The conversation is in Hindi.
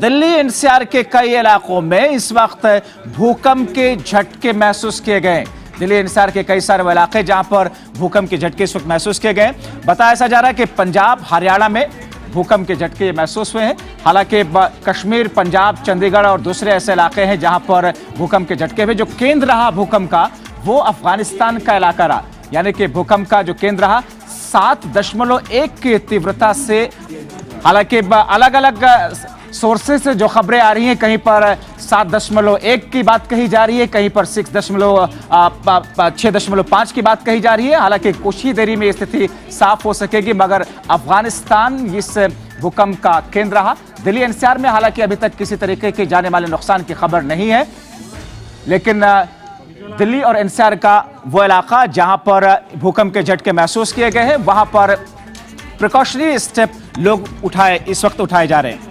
दिल्ली एनसीआर के कई इलाकों में इस वक्त भूकंप के झटके महसूस किए गए। दिल्ली एनसीआर के कई सारे इलाके जहाँ पर भूकंप के झटके इस वक्त महसूस किए गए। बताया ऐसा जा रहा है कि पंजाब, हरियाणा में भूकंप के झटके महसूस हुए हैं। हालाँकि कश्मीर, पंजाब, चंडीगढ़ और दूसरे ऐसे इलाके हैं जहाँ पर भूकंप के झटके हुए। जो केंद्र रहा भूकंप का, वो अफ़गानिस्तान का इलाका रहा। यानी कि भूकंप का जो केंद्र रहा, सात दशमलव एक की तीव्रता से, हालाँकि अलग अलग सोर्सेस से जो खबरें आ रही हैं, कहीं पर सात दशमलव एक की बात कही जा रही है, कहीं पर सिक्स दशमलव छः दशमलव पाँच की बात कही जा रही है। हालाँकि कुछ ही देरी में स्थिति साफ़ हो सकेगी, मगर अफ़गानिस्तान इस भूकंप का केंद्र रहा। दिल्ली एनसीआर में हालाँकि अभी तक किसी तरीके के जाने वाले नुकसान की खबर नहीं है, लेकिन दिल्ली और एनसीआर का वो इलाका जहाँ पर भूकंप के झटके महसूस किए गए हैं, वहाँ पर प्रिकॉशनरी स्टेप लोग उठाए, इस वक्त उठाए जा रहे हैं।